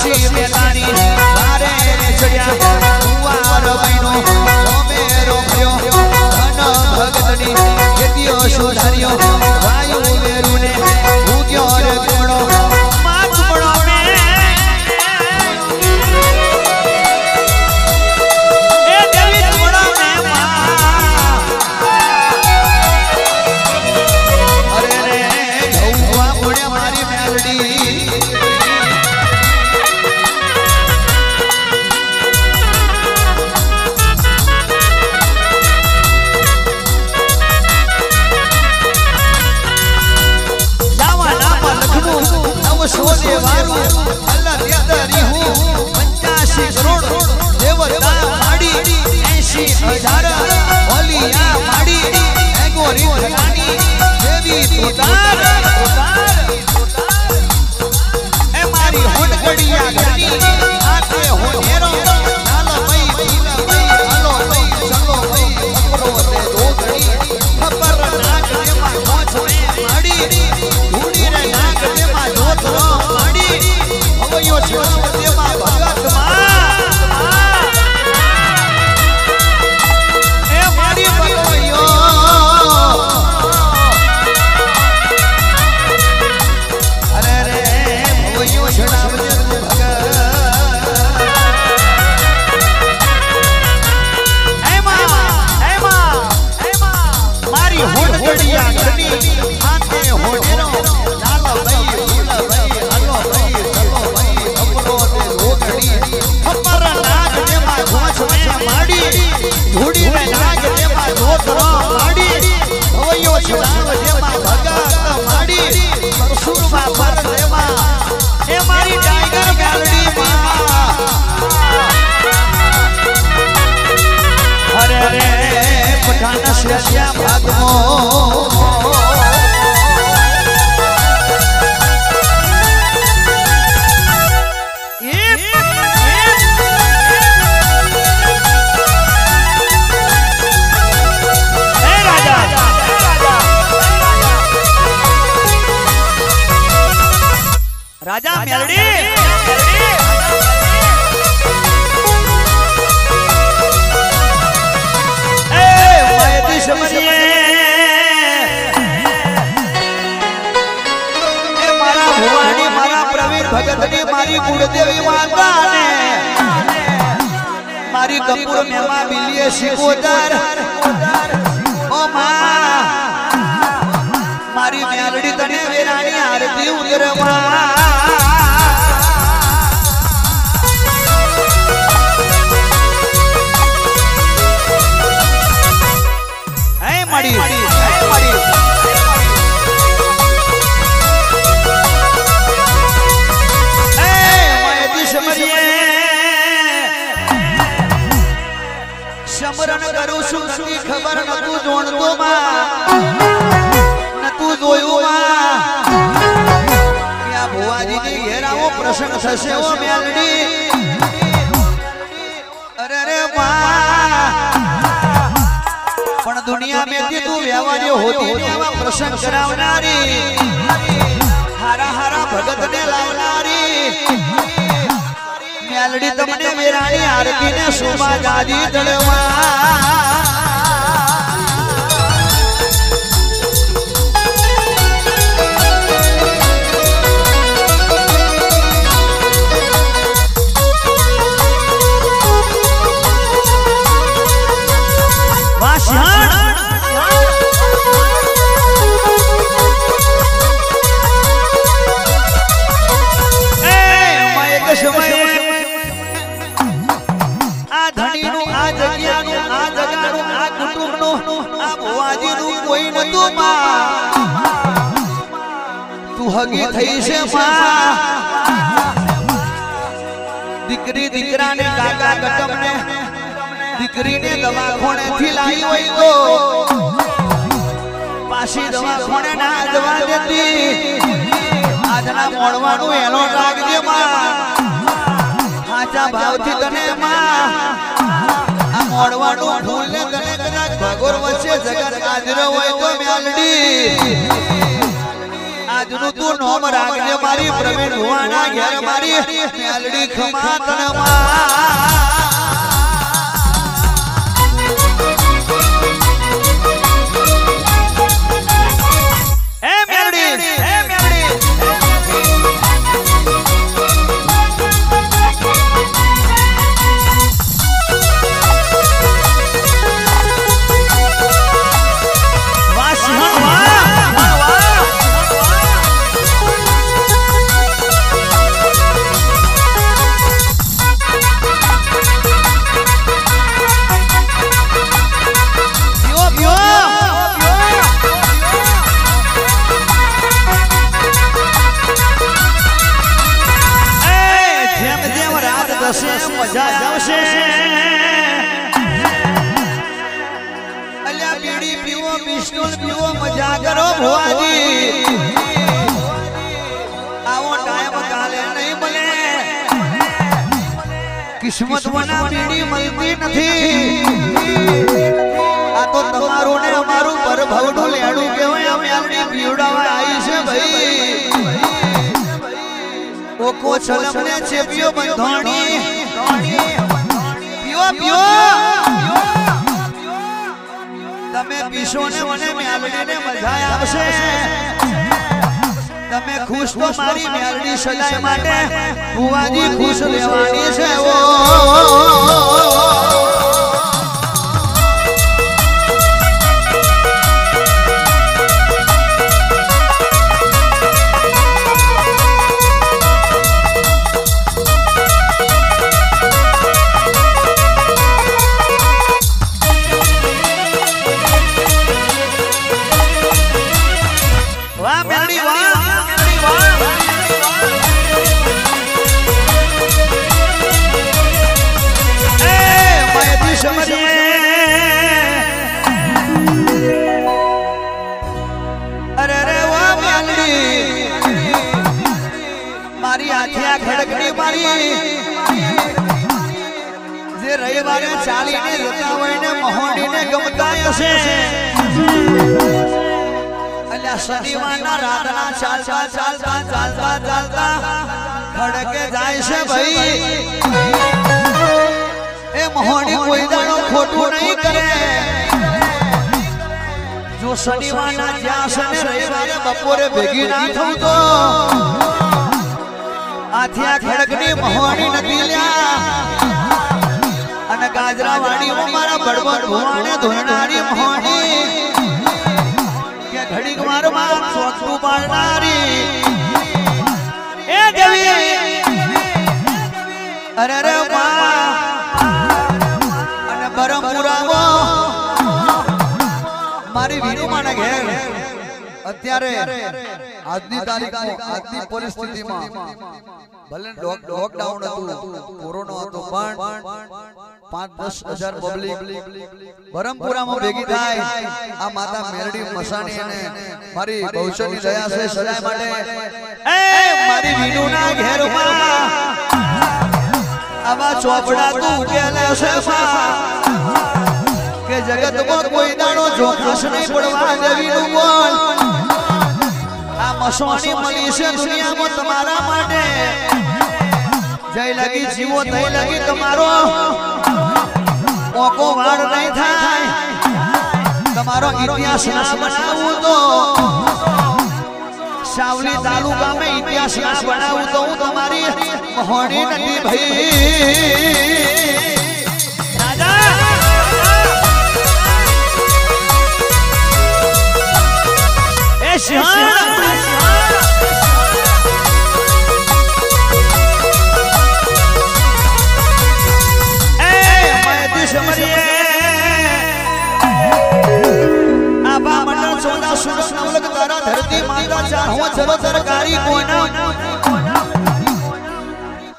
તુલસી મેદાની મારે ચડ્યા કુંવાર બહેનો અમે રોપ્યો ભગતની, મારી કુળદેવી માતાને. મારી કપૂર મેમા બિલીએ શિકોદર. ઓ માં, મારી મેલડી તને વેરાણી આરતી ઉતરવા થશે ઓ મેલડી. અરે રે પણ દુનિયા મેં તું વ્યવહારી હોતી આવા પ્રસંગ કરાવનારી. હારા હારા ભગત ને લાવનારી. મેલડી તમને મેરાની આરતી ને શોભા ગાદી ચડવા તું થઈ છે દીકરી દીકરાને કાકા કટમને દીકરીને થી લાવી હોય તો પાછી દવાખાને ના જવા દેતી. આજના મોડવાનું એનો રાખજે માં. સાચા ભાવથી તને માં. આ મોડવાનું ભૂલ ને તને કદાચ ભગોર વચ્ચે જગત હાજર હોય તો મેલડી આજનું તું નોમ રાખજે મારી પ્રવીણ ભુવાના ઘેર મારી મેલડી ખમા તને માં. કિસ્મત વના બીડી મળતી નથી. આ તો તમારું ને અમારું પરભવનું લેણું કહેવાય અમે આપણી પીવડાવા આવી છે ભાઈ. ઓકો છલમ ને ચેપિયો બંધોણી. પીઓ પીઓ. તમે પીશો ને મને મેલડીને મજા આવશે તમે ખુશ તો મારી મેલડી સદાય માટે. ભુવાજી ખુશ રહેવાની છે. ઓ શનિવારના રાતના ચાલતા ચાલતા ચાલતા ચાલતા ખડકે જાય છે ભાઈ. એ મહોણી કોઈ દાડો ખોટું નહીં કરે. જો બપોરે ભેગી ના થવું તો. આથી આ ખડકની મોહણી નથી અને ગાજરા વાડી મારા બળવંત ભુવાને ધોરણારી મહોણી. ઘડીક વારમાં ચોકતું પાડનારી. એ દેવી. અરે રે માં અને બરમ પુરાવો મારી વીરુમાના ઘેર. અત્યારે આજની તારીખ આજની પરિસ્થિતિમાં ભલે લોકડાઉન હતું કોરોનો હતો પણ પાંચ દસ હજાર પબ્લિક બરમપુરામાં ભેગી થાય. આ માતા મેરડી મસાણી અને મારી ભવિષ્યની દયા છે સદાય માટે. એ મારી વિનુના ઘેરમાં. આવા ચોપડા તું કેલે છે કે જગતમાં કોઈ દાડો જોખાશ નહીં પડવા દેવીનું બોલ આ મસોની મળી છે દુનિયામાં તમારા માટે. જય લગી જીવો તય લગી તમારો. મોકો વાળ નહીં થાય. તમારો ઇતિહાસ ના બનાવું તો. સાવલી તાલુકામાં ઇતિહાસ ના બનાવવું તો હું તમારી હોડી નથી ભાઈ.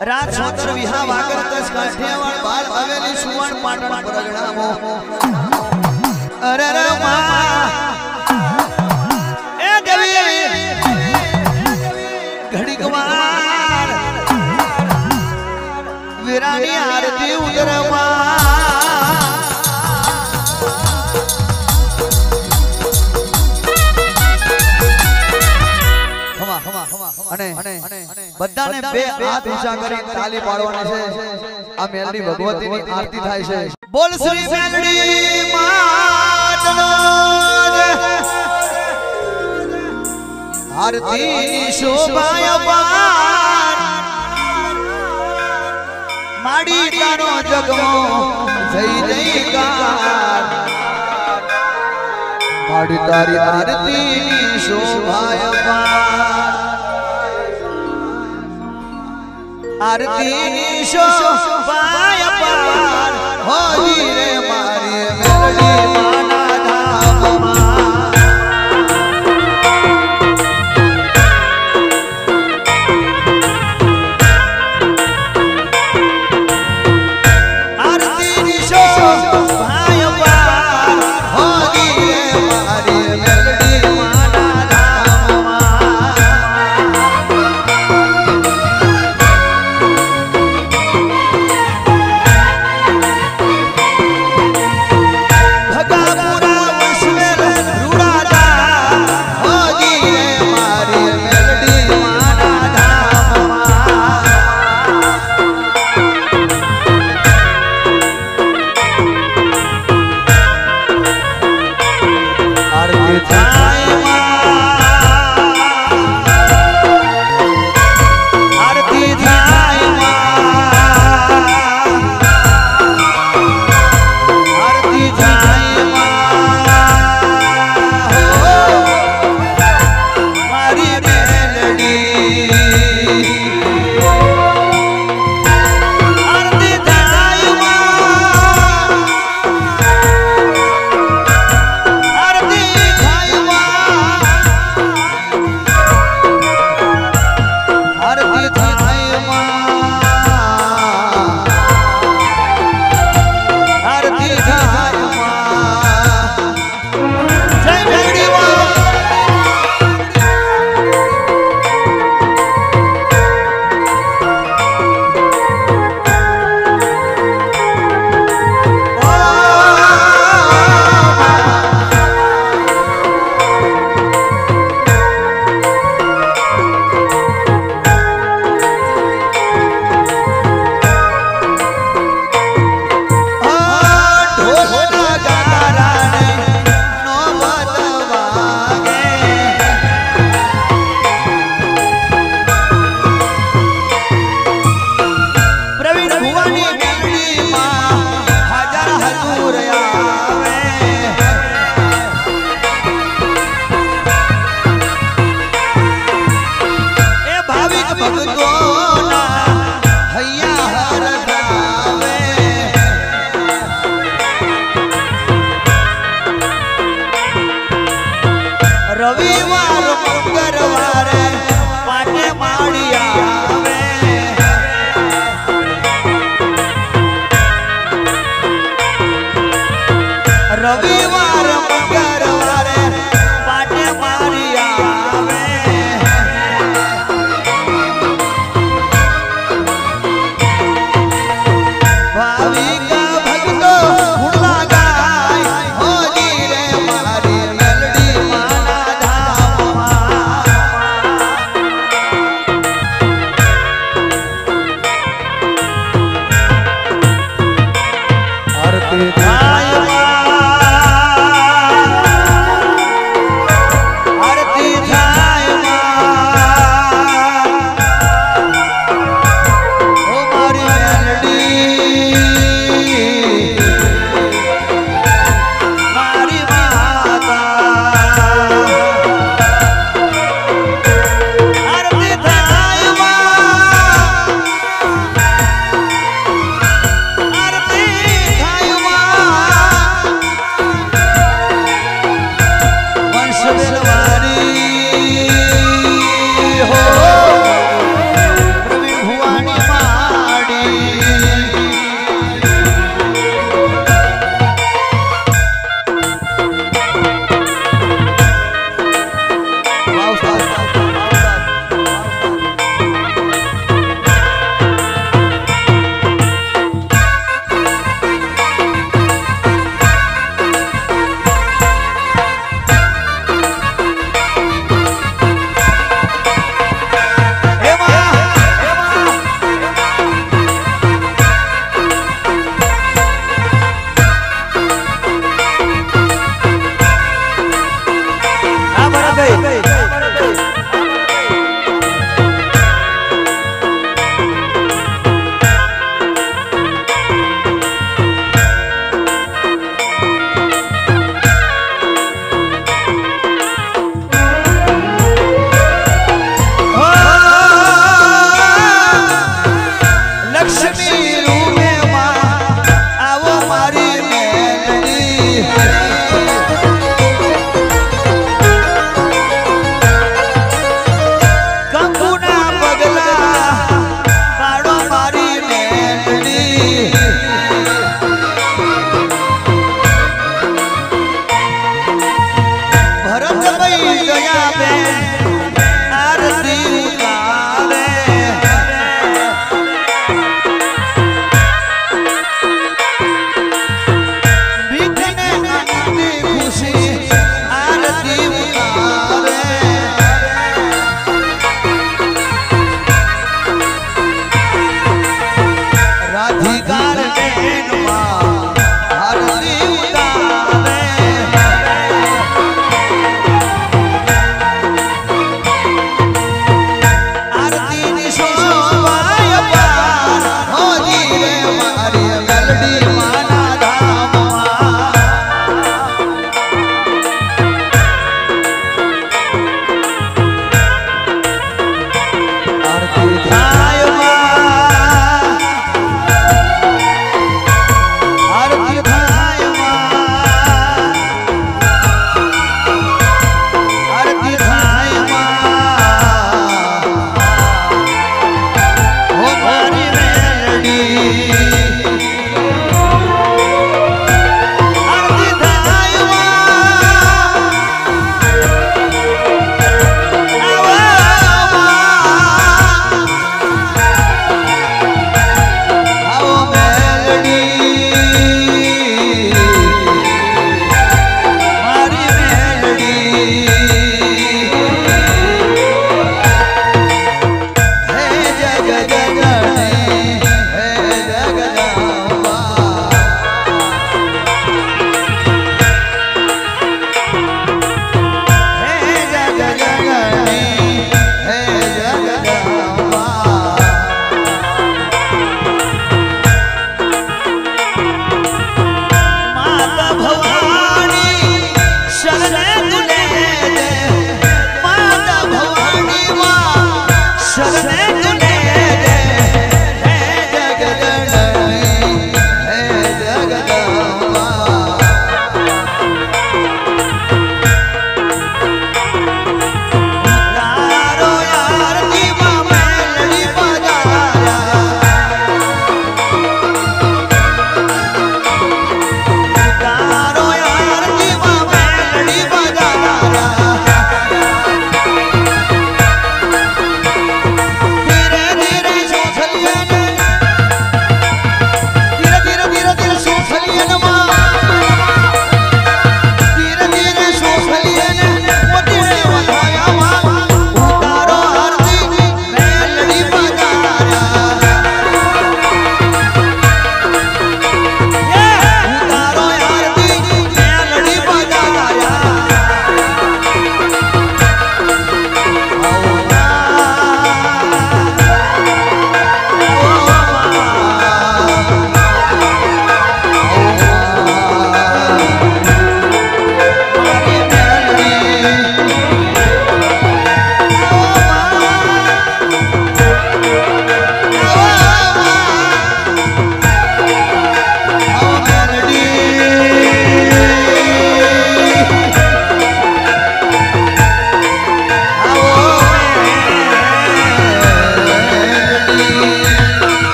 રાત સોતર વિહા વાગર તસ કાઠિયાવાડ બાર હવેલી સુવર્ણ પાટણ પરગણામો. અરે રે મા અને બધાને બે હાથ ઊંચા કરી તાલી પાડવાની છે. આ મેલડી ભગવતીની આરતી થાય છે. બોલ શ્રી મેલડી માતનો આરતી શોભાય પાર માડી તારો જગમો જઈ જઈ કાર માડી તારી આરતી શોભાય પાર આરતી શોભાય પાર હોજી રે મારી મેલડી